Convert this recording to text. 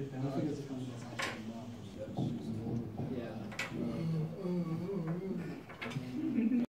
i Nothing is coming